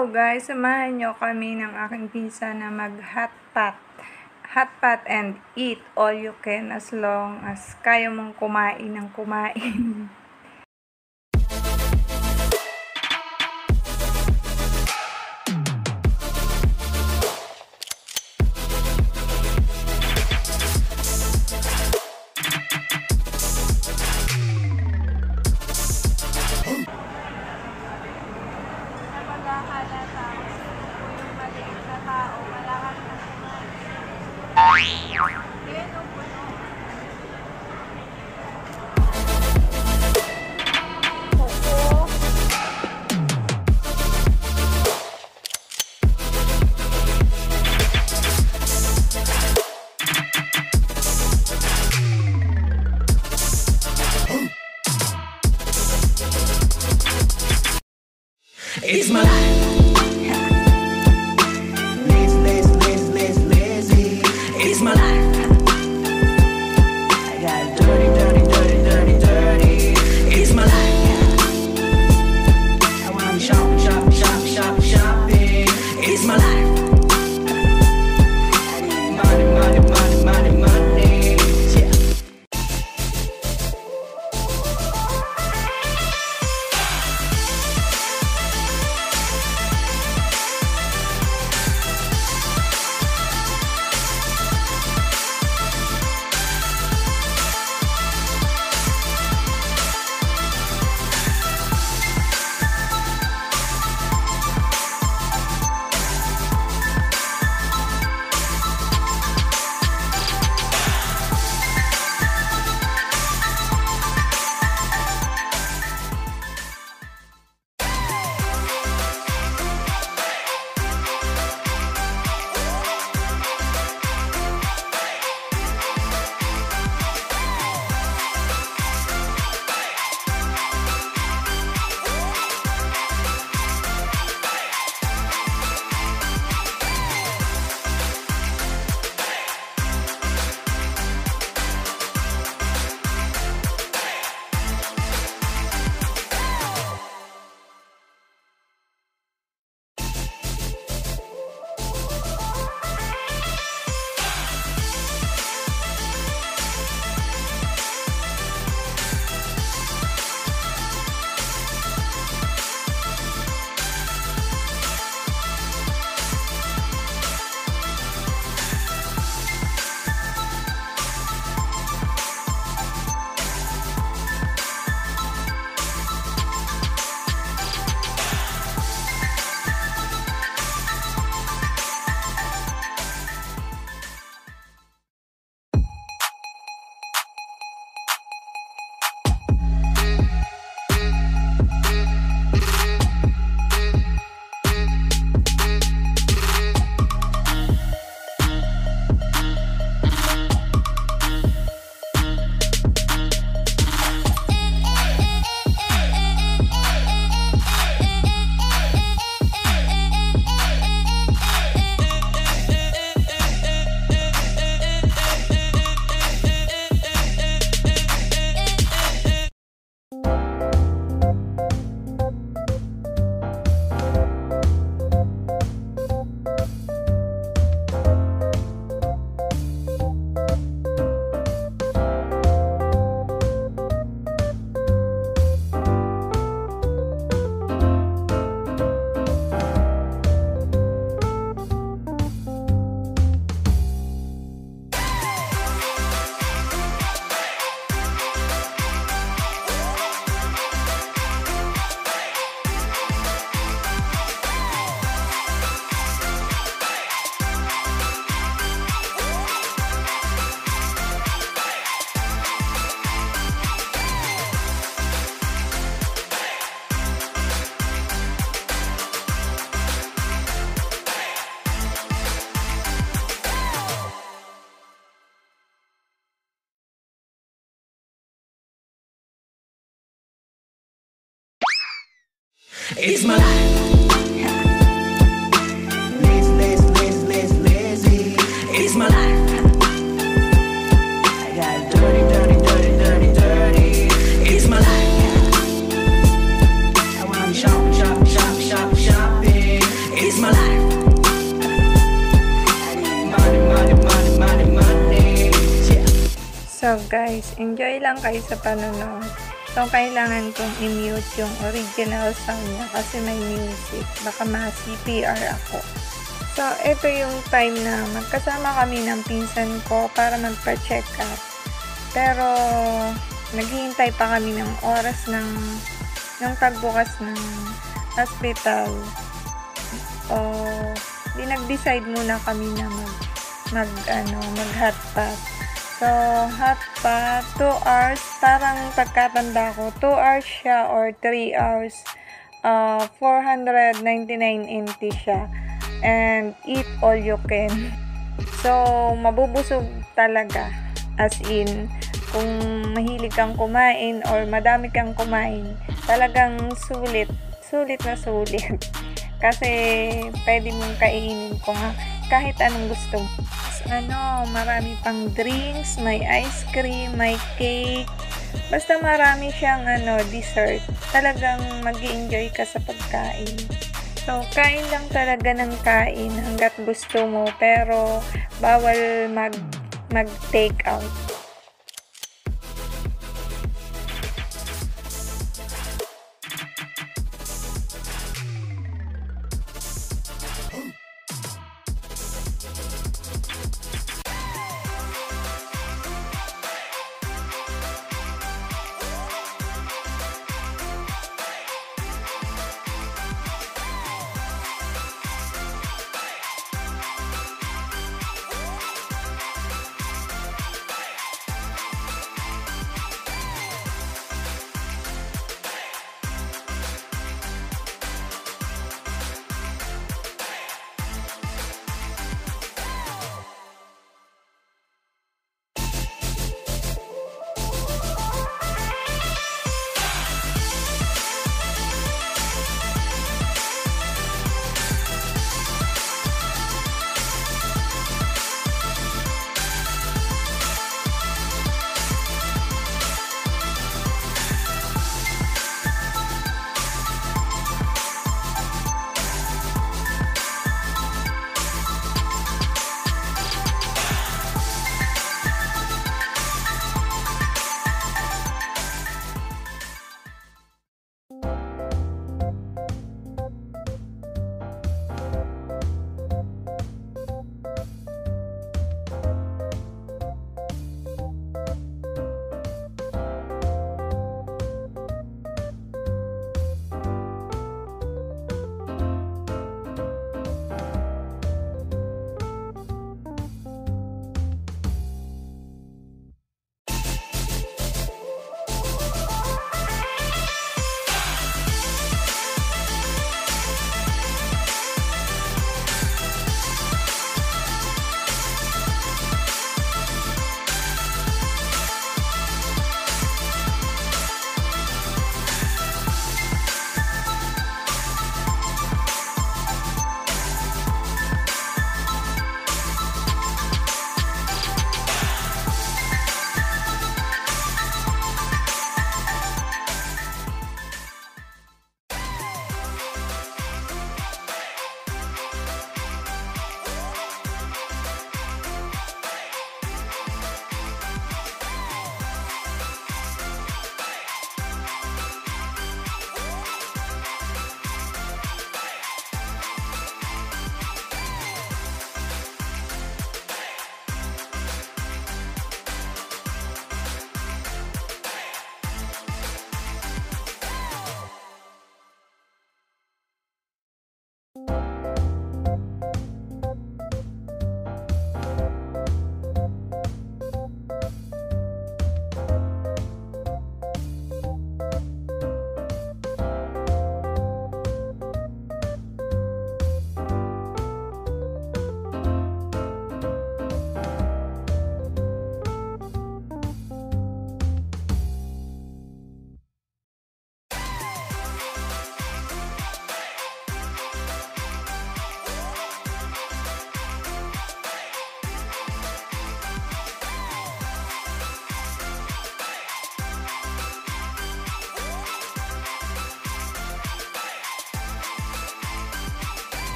Hello guys, samahan nyo kami ng aking pinsa na mag hot pot. Hot pot and eat all you can as long as kaya mong kumain ng kumain. It's my life. It's my life. It's my life. I got dirty, dirty, dirty, dirty. It's my life. And when I'm shopping, shopping, it's my life. Money, money, money, money, money. So guys, enjoy lang kayo sa panonood. So kailangan kong i-mute yung original sound niya kasi may music. Baka ma-CPR ako. So ito yung time na magkasama kami ng pinsan ko para magpa-check up. Pero naghihintay pa kami ng oras ng ng pagbukas ng hospital. O di nag-decide muna kami na mag mag ano, mag hot bath. So, hot bath, 2 hours, parang pagkatanda ko, 2 hours siya or 3 hours, uh, 499 NT siya. And eat all you can. So, mabubusog talaga. As in, kung mahilig kang kumain or madami kang kumain, talagang sulit. Sulit na sulit. Kasi, pwede mong kainin ko nga kahit anong gusto mo. Ano, marami pang drinks, may ice cream, may cake. Basta marami siyang ano, dessert. Talagang mag enjoy ka sa pagkain. So, kain lang talaga ng kain hanggat gusto mo. Pero, bawal mag, mag-take out.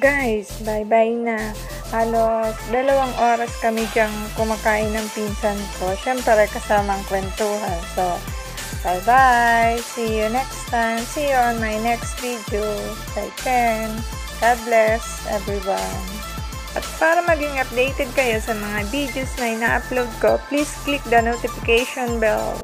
Guys, bye-bye na. Halos dalawang oras kami diyang kumakain ng pinsan ko. Siyempre, kasamang kwentuhan. So, bye-bye. See you next time. See you on my next video. Take care. God bless everyone. At para maging updated kayo sa mga videos na ina-upload ko, please click the notification bell